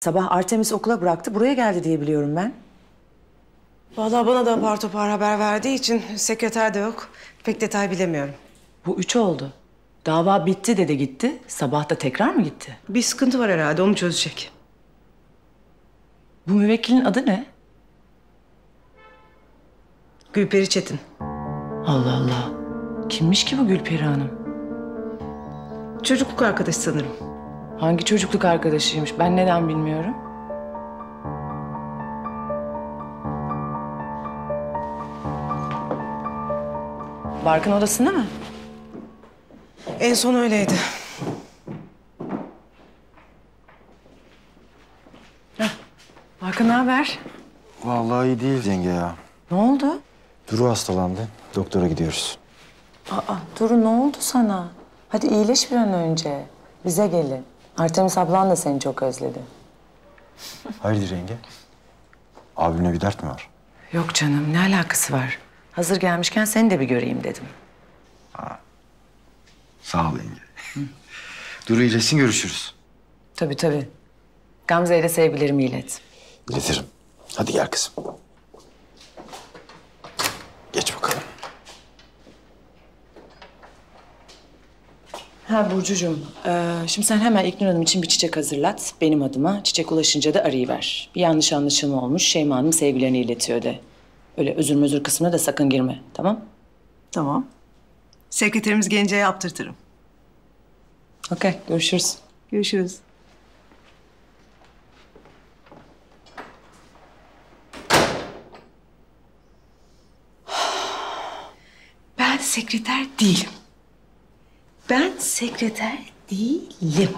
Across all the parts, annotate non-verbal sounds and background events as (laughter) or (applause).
Sabah Artemis okula bıraktı, buraya geldi diye biliyorum ben. Vallahi bana da apar topar haber verdiği için sekreter de yok. Pek detay bilemiyorum. Bu üç oldu. Dava bitti dedi gitti. Sabah da tekrar mı gitti? Bir sıkıntı var herhalde onu çözecek. Bu müvekkilin adı ne? Gülperi Çetin. Allah Allah. Kimmiş ki bu Gülperi Hanım? Çocukluk arkadaşı sanırım. Hangi çocukluk arkadaşıymış? Ben neden bilmiyorum? Barkın odasında mı? En son öyleydi. Barkın ne haber? Vallahi iyi değil yenge ya. Ne oldu? Duru hastalandı. Doktora gidiyoruz. Aa, Duru ne oldu sana? Hadi iyileş bir an önce. Bize gelin. Artemis ablan da seni çok özledi. Hayırdır yenge? Abimle bir dert mi var? Yok canım, ne alakası var? Hazır gelmişken seni de bir göreyim dedim. Sağ ol yenge. Duru iyileşsin görüşürüz. Tabii tabii. Gamze ile sevgilerimi ilet. İletirim. Hadi gel kızım. Ha Burcucuğum, ee, şimdi sen hemen İknur Hanım için bir çiçek hazırlat. Benim adıma. Çiçek ulaşınca da arayıver. Bir yanlış anlaşılma olmuş. Şeyma Hanım sevgilerini iletiyor de. Öyle özür mözür kısmına da sakın girme. Tamam? Tamam. Sekreterimiz gelince yaptırtırım. Okey, görüşürüz. Görüşürüz. Ben sekreter değilim. Ben sekreter değilim.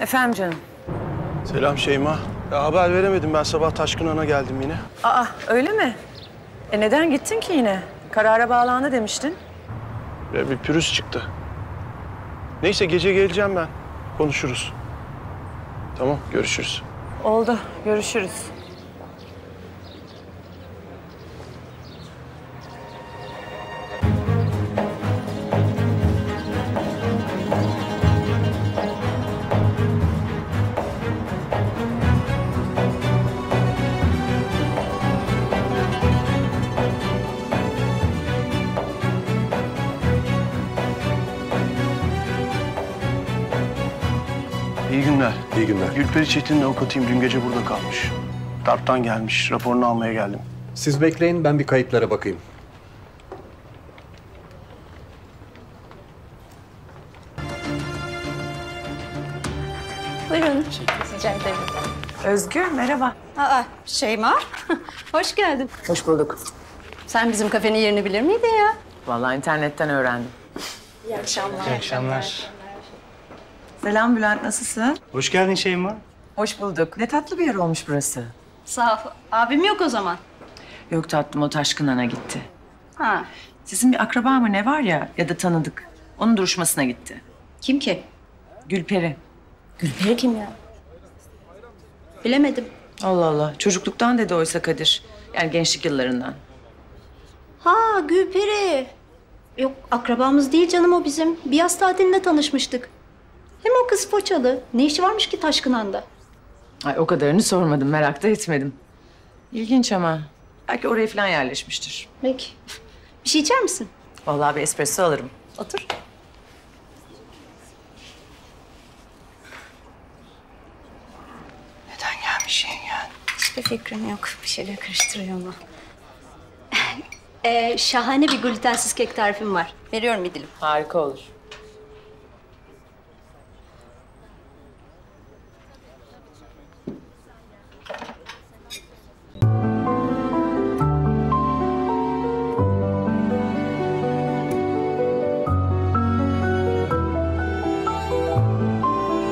Efendim canım. Selam Şeyma. Ya haber veremedim ben sabah Taşkın Han'a geldim yine. Aa, öyle mi? E neden gittin ki yine? Karara bağlandı demiştin. Ya bir pürüz çıktı. Neyse gece geleceğim ben. Konuşuruz. Tamam görüşürüz. Oldu, görüşürüz. İyi günler. İyi günler. Gülperi Çetin'in avukatıyım. Dün gece burada kalmış. Darptan gelmiş. Raporunu almaya geldim. Siz bekleyin ben bir kayıtlara bakayım. Buyurun. Rica ederim. Özgür, merhaba. Aa, Şeyma. (laughs) Hoş geldin. Hoş bulduk. Sen bizim kafenin yerini bilir miydin ya? Vallahi internetten öğrendim. İyi akşamlar. İyi akşamlar. Selam Bülent, nasılsın? Hoş geldin Şeyma. Hoş bulduk. Ne tatlı bir yer olmuş burası. Sağ ol. Abim yok o zaman. Yok tatlım, o Taşkın Han'a gitti. Ha. Sizin bir akraba mı ne var ya ya da tanıdık. Onun duruşmasına gitti. Kim ki? Gülperi. Gülperi kim ya? Bilemedim. Allah Allah. Çocukluktan dedi oysa Kadir. Yani gençlik yıllarından. Ha Gülperi. Yok akrabamız değil canım o bizim. Bir yaz tatilinde tanışmıştık. Hem o kız Foçalı. Ne işi varmış ki Taşkınan'da? Ay o kadarını sormadım, merak da etmedim. İlginç ama. Belki oraya falan yerleşmiştir. Peki. Bir şey içer misin? Vallahi bir espresso alırım. Otur. Neden gelmiş yengen? Hiçbir fikrim yok. Bir şeyler karıştırıyor ama. (laughs) ee, şahane bir glutensiz kek tarifim var. Veriyorum bir dilim. Harika olur.